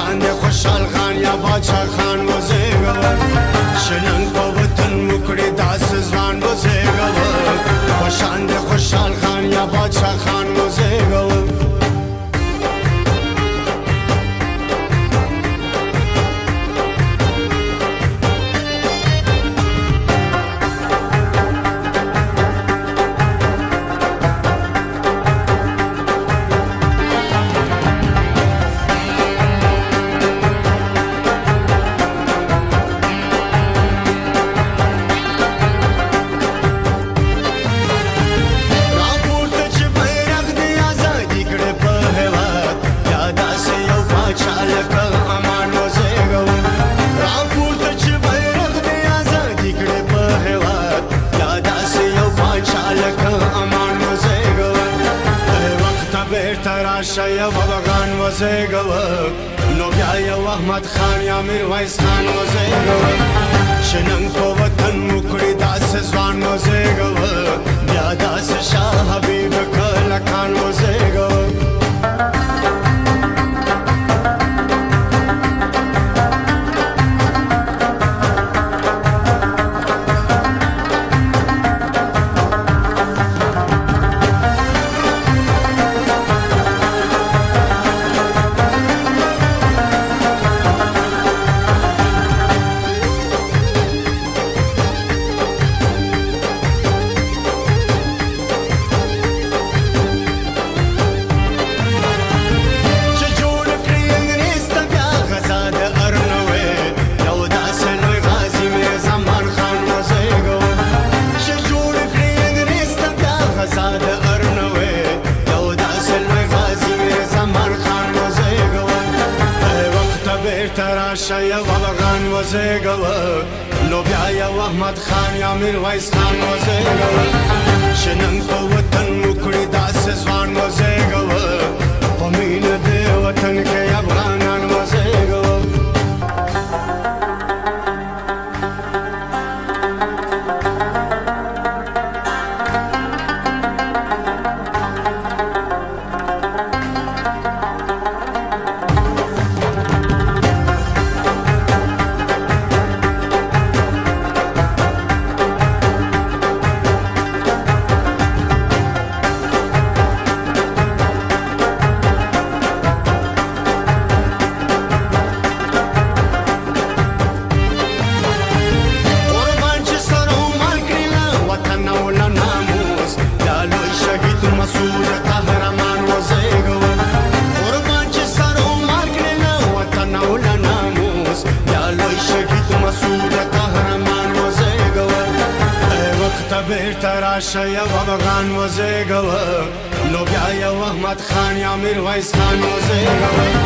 خنده خوشحال خان یا با راشه یو افغان وزیګو نو بیا یو احمد خان یا میرویس خان وزیګو شنن کو راشه یو افغان وزیګو نو بیا یو احمد خان یا میرویس خان وزیګو شنن په بیرته راشه یو افغان وزیګو نو بیا یو احمد خان یا میرویس خان وزیګو